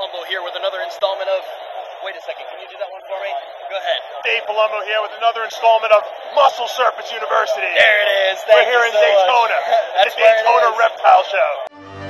Palumbo here with another installment of. Wait a second, can you do that one for me? Go ahead. Dave Palumbo here with another installment of Muscle Serpents University. There it is. We're here in so Daytona. That's the Daytona. Reptile Show.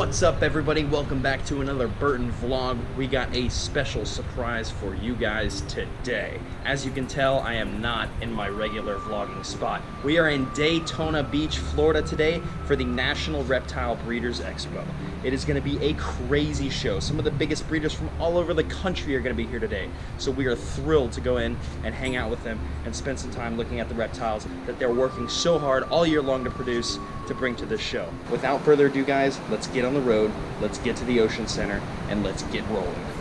What's up, everybody? Welcome back to another Burton vlog. We got a special surprise for you guys today. As you can tell, I am not in my regular vlogging spot. We are in Daytona Beach, Florida today for the National Reptile Breeders Expo. It is going to be a crazy show. Some of the biggest breeders from all over the country are going to be here today. So we are thrilled to go in and hang out with them and spend some time looking at the reptiles that they're working so hard all year long to produce to bring to this show. Without further ado, guys, let's get on the road, let's get to the Ocean Center, and let's get rolling.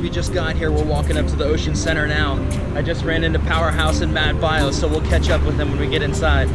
We just got here. We're walking up to the Ocean Center now. I just ran into Powerhouse and Matt Bio, so we'll catch up with them when we get inside.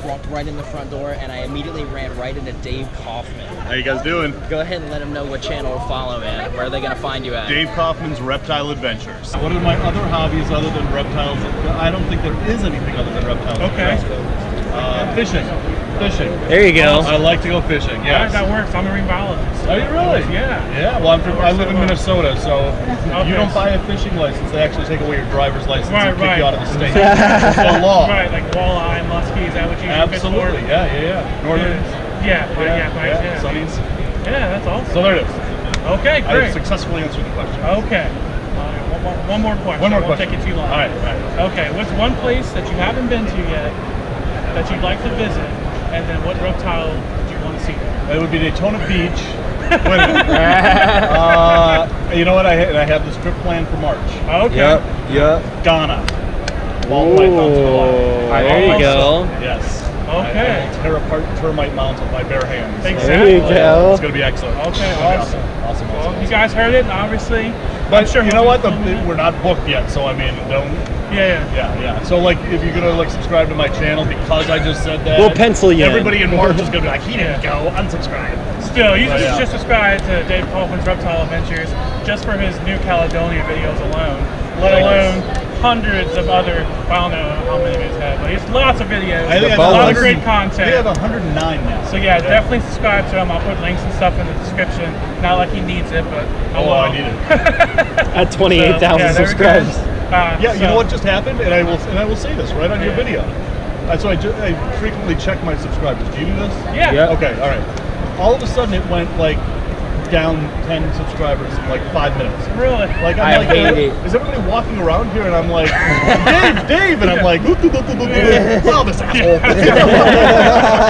Just walked right in the front door and I immediately ran right into Dav Kaufman. How you guys doing? Go ahead and let them know what channel to follow, man. Where are they gonna find you at? Dav Kaufman's Reptile Adventures. What are my other hobbies other than reptiles? I don't think there is anything other than reptiles. Okay. Uh, fishing. Fishing. There you go. I like to go fishing. Yeah, Yes. that works. I'm a marine biologist. Are you really? Yeah. Yeah. Well, I'm from, I live in. Minnesota, so Okay. you don't buy a fishing license. They actually take away your driver's license Right, and kick right. you out of the state. it's the law. Right, like walleye, muskie, is that what you use fish for? Absolutely. Yeah, yeah, yeah. Northern. Yeah, yeah, yeah, right, yeah, yeah. Sunnies. Yeah, that's awesome. So there it is. Okay, great. I great. successfully answered the question. Okay. Uh, one, more- one more question. One more I won't question. take it too long. All right, all right. Okay, what's one place that you haven't been to yet that you'd like to visit, and then what reptile do you want to see? It would be Daytona Beach. Wait a uh, you know what? I, ha- I have this trip planned for March. Okay. yep. Yep. Ghana. Ball pythons for life. There you go. Yes. Okay. I, I will tear apart termite mounds with my bare hands. Exactly. you go. It's going to be excellent. Okay, It's gonna be awesome. Awesome. Awesome. Well, awesome. you guys heard it, obviously. but I'm sure you know what? The, we're not booked yet, so I mean, don't. Yeah, yeah. Yeah, yeah. So like, if you're gonna like subscribe to my channel because I just said that, We'll pencil you. Everybody in March is gonna be like, he didn't go, unsubscribe. Still, you should yeah. just subscribe to Dav Kaufman's Reptile Adventures just for his New Caledonia videos alone, let alone hundreds of other, well, I don't know how many he's had, but he's lots of videos, I think a lot of 100 great think I have 109 now. So yeah, definitely subscribe to him. I'll put links and stuff in the description. Not like he needs it, but Oh, oh well. I need it. At So, yeah, we go. Uh, Yeah, you know what just happened, and I will and I will say this right on your video. Uh, so I, ju- I frequently check my subscribers. Do you do this? Yeah. yeah. Okay. All right. All of a sudden, it went like down 10 subscribers in like five minutes. Really? Like I'm I like, hate "Is- it. is everybody walking around here? And I'm like, Dave, Dave, and I'm like, wow, this asshole.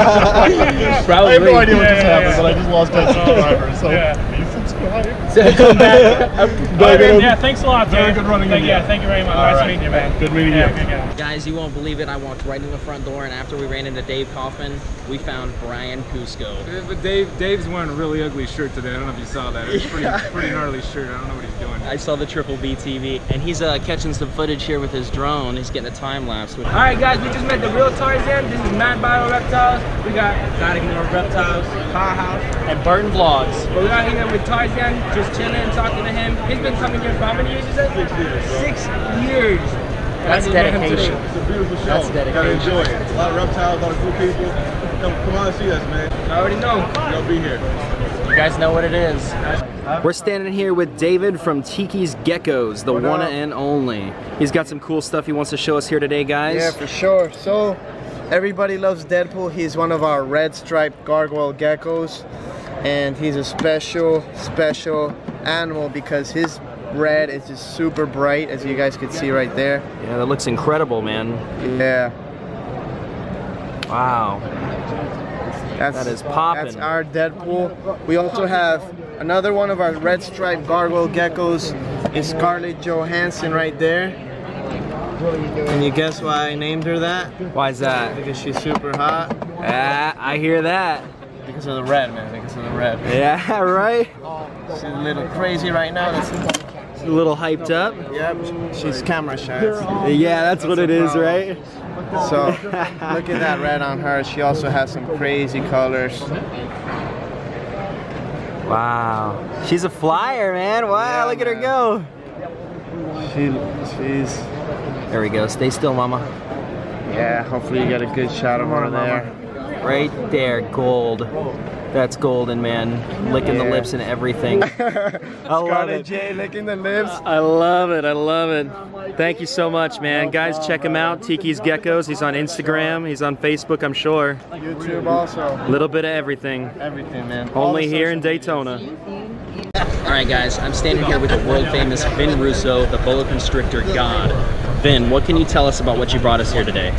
I have no idea what just happened, but I just lost 10 subscribers. So Yeah. please subscribe. All right, yeah, thanks a lot, Very Dave. good running Thank, in, yeah, yeah. thank you very much. All nice right. meeting you, man. Good meeting yeah, you. Good guy. Guys, you won't believe it. I walked right in the front door, and after we ran into Dav Kaufman, we found Brian Kusko. Yeah, But Dave, Dave's wearing a really ugly shirt today. I don't know if you saw that. It's pretty, pretty gnarly shirt. I don't know what he's doing. I saw the Triple B TV, and he's uh, catching some footage here with his drone. He's getting a time lapse. With All right, guys, we just met the real Tarzann. This is Matt Bio Reptiles. We got Gotta Ignore Reptiles, Powerhouse. and Burton Vlogs. But we got here with Tarzann, just chilling, talking to him. He's been coming here for how many years, you said? Six years. Six years. And I That's just met him dedication. today. It's a beautiful show. That's Gotta dedication. enjoy it. A lot of reptiles, a lot of cool people. Come, come on and see us, man. I already know. You'll be here. You guys know what it is. We're standing here with David from TikisGeckos, the one and only. He's got some cool stuff he wants to show us here today, guys. Yeah, for sure. So, everybody loves Deadpool. He's one of our red striped gargoyle geckos, and he's a special, special animal because his red is just super bright, as you guys can see right there. Yeah, that looks incredible, man. Yeah. Wow. That's, That is poppin'. That's our Deadpool. We also have another one of our red striped gargoyle geckos. Is Scarlett Johansson right there. Can you guess why I named her that? Why is that? Because she's super hot. Ah, I hear that. Because of the red, man. Because of the red. Yeah, right? She's a little crazy right now. That's, A little hyped up. yep. She's camera shy. Yeah, that's, what it is, right? So look at that red on her. She also has some crazy colors. Wow. She's a flyer, man. Wow, Yeah, look at her go. She, she's There we go. Stay still, mama. yeah. Hopefully you get a good shot of her there. Right there, gold. That's golden, man. Licking the lips and everything. I love it. J licking the lips. I love it. I love it. Thank you so much, man. Guys, check him out. TikisGeckos. He's on Instagram. He's on Facebook, I'm sure. YouTube also. A little bit of everything. Everything, man. Only here in Daytona. All right, guys. I'm standing here with the world famous Vin Russo, the boa constrictor god. Vin, what can you tell us about what you brought us here today?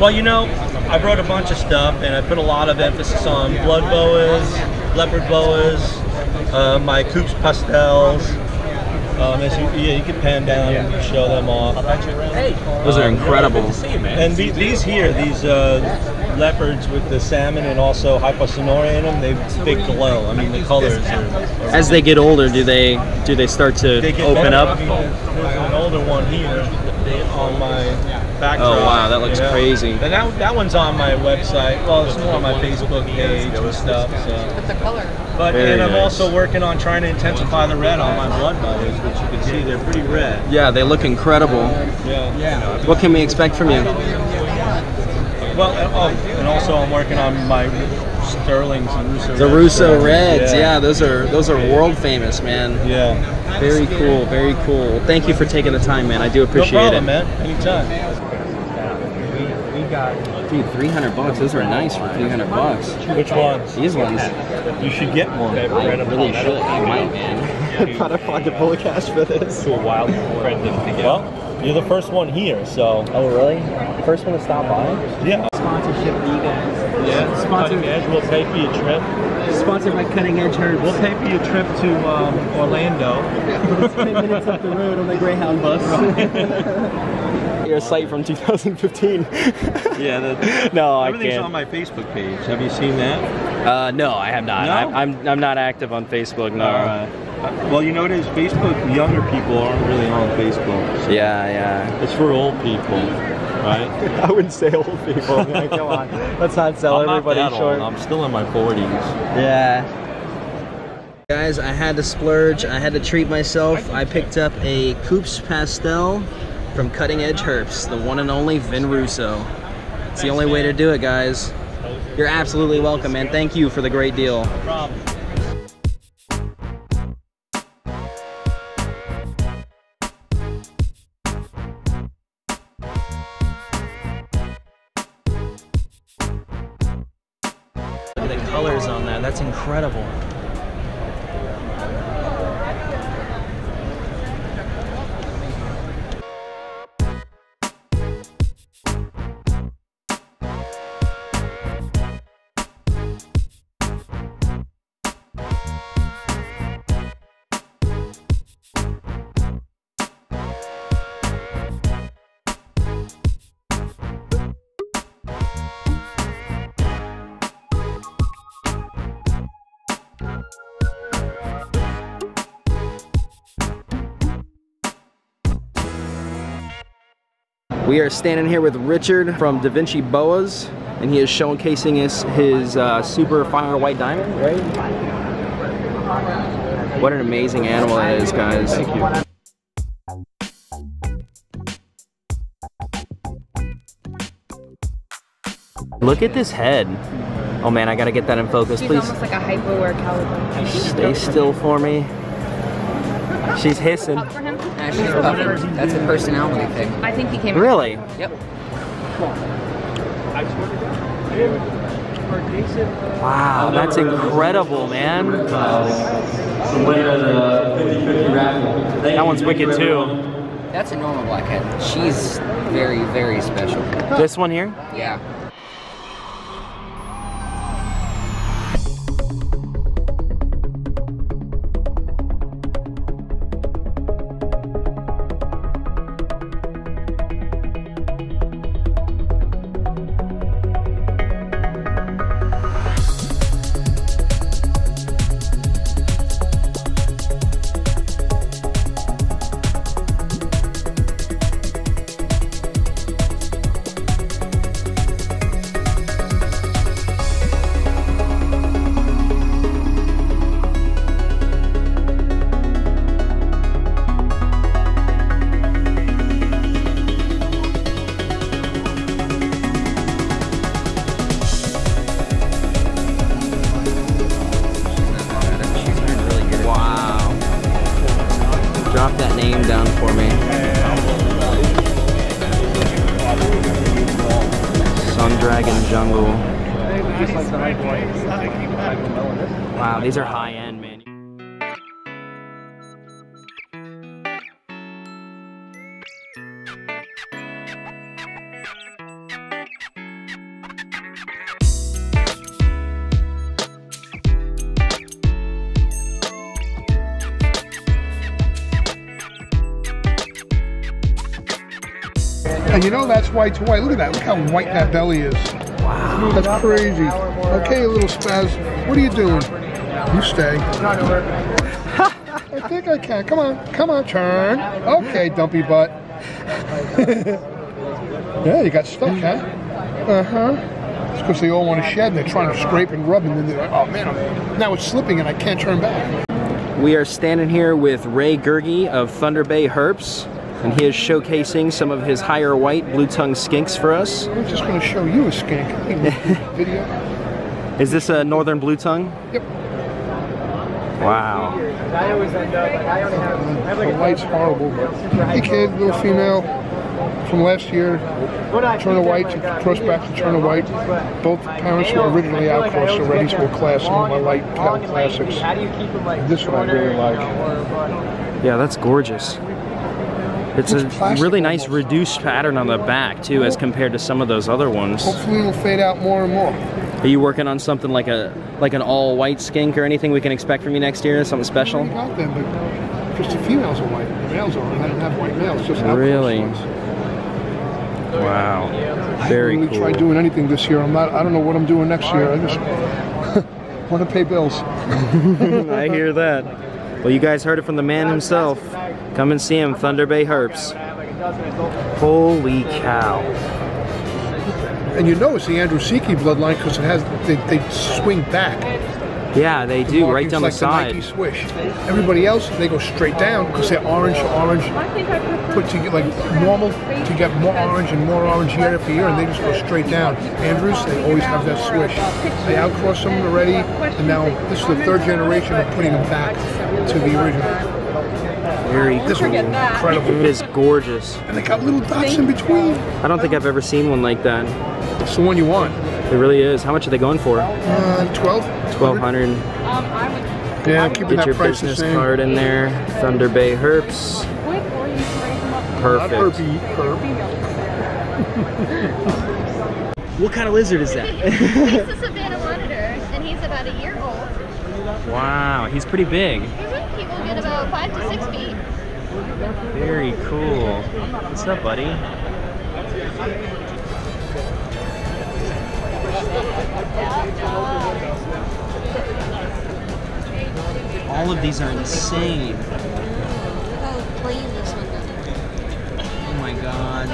Well, you know, I wrote a bunch of stuff and I put a lot of emphasis on blood boas, leopard boas, uh, my Coops pastels. Um, as you, yeah, you can pan down and show them off. Those are incredible. And the, these here, these uh, leopards with the salmon and also hyposonora in them, they big glow. I mean, the colors are. are As they get older, do they do they start to they get open better. up? I mean, there's an older one here on my backdrop. Oh, wow, that looks crazy. And that, that one's on my website. Well, it's more on my Facebook page and stuff. So. The color. But Very and I'm nice. also working on trying to intensify the red on my blood boas, which you can see they're pretty red. Yeah, they look incredible. Yeah. Yeah. What can we expect from you? Well, and, oh, and also I'm working on my Sterlings and Russo. The Russo Reds, yeah, those are those are world famous, man. Yeah. Very cool, very cool. Thank you for taking the time, man. I do No appreciate problem, it. man. Anytime. Dude, 300 bucks. Those are nice for 300 bucks. Which ones? These ones. You should get one. I really should. I might, man. I gotta find a bullet cash for this. To a wild friend Well, you're the first one here, so. Oh, really? First one to stop by? Yeah. Sponsorship for you guys. Yeah. Sponsored- Cutting Edge, we'll pay for your trip. Sponsored by Cutting Edge Herps. We'll pay for your trip to um, Orlando. It's 10 minutes up the road on the Greyhound bus. Your site from 2015. Yeah, the, no, I can't. Everything's on my Facebook page. Have you seen that? Uh, no, I have not. No? I'm, I'm I'm not active on Facebook. No. All right. Uh, Well, you know what it is? Facebook, younger people aren't really on Facebook. So Yeah, yeah. It's for old people, right? I wouldn't say old people. man. Come on, let's not sell I'm everybody that short. old. I'm still in my 40s. Yeah. Guys, I had to splurge. I had to treat myself. I picked up a Coops Pastel from Cutting Edge Herps, the one and only Vin Russo. It's the only way to do it, guys. You're absolutely welcome, man. Thank you for the great deal. Look at the colors on that, that's incredible. We are standing here with Richard from DaVinci Boas, and he is showcasing us his uh, super fire white diamond, right? What an amazing animal it is, guys. Thank you. Look at this head. Oh man, I gotta get that in focus, She's please. almost like a hypo caliber. Stay still for me. She's hissing. Up for him? Nah, she's puffy. That's a personality thing. I think he came. Really? Yep. Wow, that's incredible, man. That one's wicked too. That's a normal blackhead. She's very, very special. This one here? Yeah. That name down for me. Sun Dragon Jungle. Wow, these are high end. White to white. Look at that. Look how white that belly is. Wow. That's crazy. Okay, little spaz. What are you doing? You stay. I think I can. Come on. Come on. Turn. Okay, dumpy butt. yeah, you got stuck, huh? Uh-huh. It's because they all want to shed and they're trying to scrape and rub and then they're like, oh man, I'm, now it's slipping and I can't turn back. We are standing here with Ray Gerge of Thunder Bay Herps, and he is showcasing some of his higher white blue tongue skinks for us. I'm just going to show you a skink. Video. Is this a northern blue tongue? Yep. Wow. The light's horrible. Hey kid, little female from last year, Turner White to cross back to Turner White. Both parents were originally outcrossed already, so we're class of my light Cal classics. This one I really like. Yeah, that's gorgeous. It's a really nice reduced pattern on the back too, as compared to some of those other ones. Hopefully it'll fade out more and more. Are you working on something like a like an all white skink or anything we can expect from you next year? Something special? I got them, but just the females are white. The males are. I don't have white males, just Really? Wow. I Very haven't really cool. tried doing anything this year. I'm not. I don't know what I'm doing next year. I just want to pay bills. I hear that. Well, you guys heard it from the man himself. Come and see him, Thunder Bay Herps. Holy cow. And you know it's the Andrew Siki bloodline because it has they, they swing back. Yeah, they The do, right down the like side. Nike swish. Everybody else they go straight down because they're orange, orange. Put to get like normal to get more orange and more orange year after year, and they just go straight down. Andrews they always have that swish. They outcrossed them already, and now this is the third generation of putting them back to the original. Very This cool. one is incredible. It is gorgeous. And they got little dots in between. I don't think I've ever seen one like that. It's the one you want. It really is. How much are they going for? Uh, 12? 1200 Yeah, keeping Get that your price the business card in there. Thunder Bay Herps. Perfect. Herpy, herp. What kind of lizard is that? he's a Savannah monitor, and he's about a year old. wow, he's pretty big. He will get about five to six feet. Very cool. What's up, buddy? All of these are insane. Oh my god.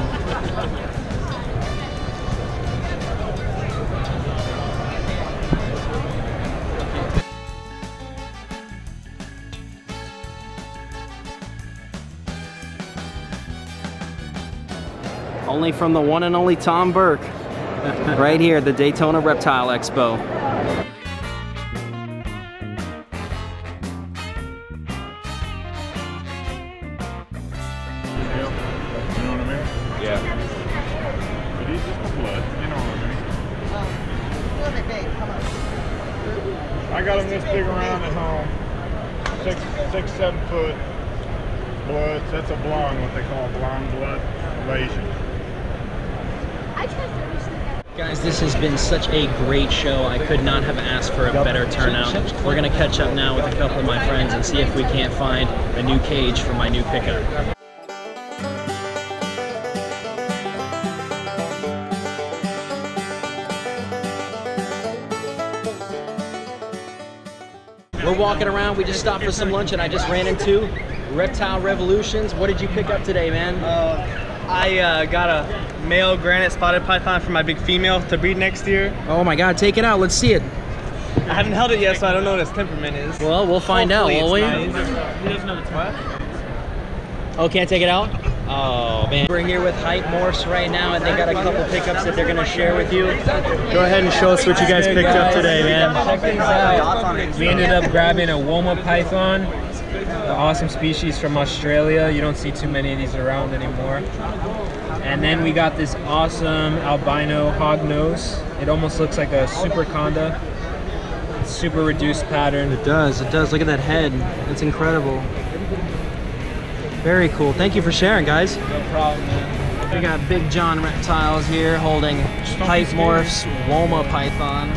Only from the one and only Tom Burke. Right here at the Daytona Reptile Expo. Such a great show. I could not have asked for a better turnout. We're going to catch up now with a couple of my friends and see if we can't find a new cage for my new pickup. We're walking around. We just stopped for some lunch and I just ran into Reptile Revolutions. What did you pick up today, man? I uh, got a male granite spotted python for my big female to breed next year. Oh my god, take it out. Let's see it. I haven't held it yet, so I don't know what its temperament is. Well, we'll find out, won't we? nice. He doesn't know the temperament. Oh, can't take it out? Oh, man. We're here with Hype Morse right now, and they got a couple pickups that they're going to share with you. Go ahead and show us what you guys picked up today, man. Check these out. We ended up grabbing a Woma python, an awesome species from Australia. You don't see too many of these around anymore. And then we got this awesome albino hog nose. It almost looks like a super conda. super reduced pattern. It does. It does. Look at that head. It's incredible. Very cool. Thank you for sharing, guys. No problem, man. We got Big John Reptiles here holding Pipe Morphs Woma Python.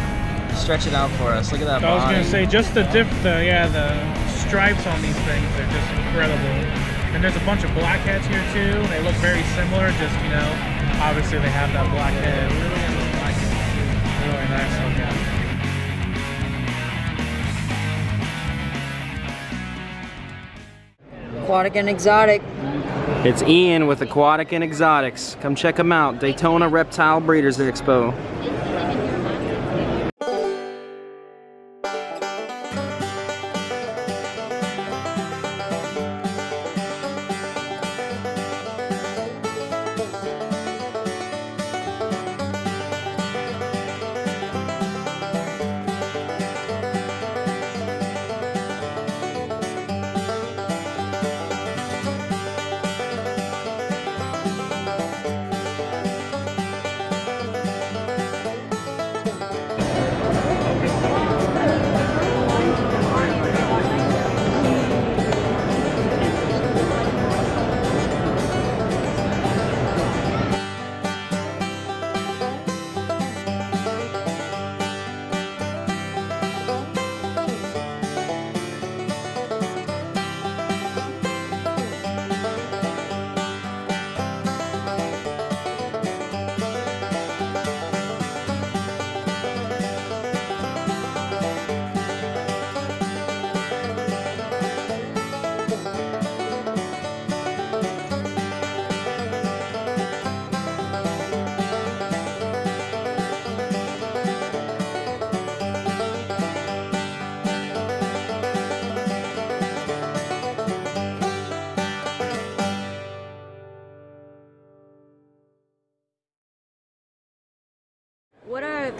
Stretch it out for us. Look at that I was body. gonna say just the diff, the yeah, the stripes on these things are just incredible. And there's a bunch of blackheads here too. They look very similar. Just you know, obviously they have that black head. Really nice looking. Aquatic and exotic. It's Ian with Aquatic and Exotics. Come check them out. Daytona Reptile Breeders Expo.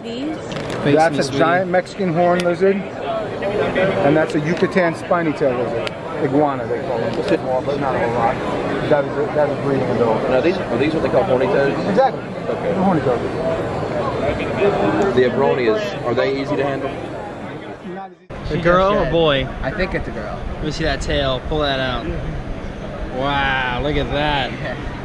These? That's a sweetie. giant Mexican horn lizard, and that's a Yucatan spiny tail lizard. Iguana, they call them. Small, but not a whole lot. That is, a, that is breeding adult. Now these are these what they call horny toads? Exactly. Okay. The horny toad. The abronias, are they easy to handle? A girl or boy? I think it's a girl. Let me see that tail. Pull that out. Wow, look at that.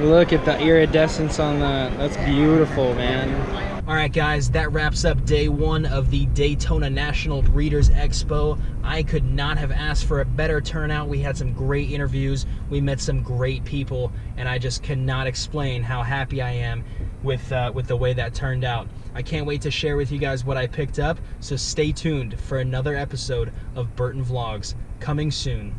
Look at the iridescence on that. That's beautiful, man. All right, guys, that wraps up day one of the Daytona National Breeders Expo. I could not have asked for a better turnout. We had some great interviews. We met some great people, and I just cannot explain how happy I am with uh, with the way that turned out. I can't wait to share with you guys what I picked up. So stay tuned for another episode of Burton Vlogs coming soon.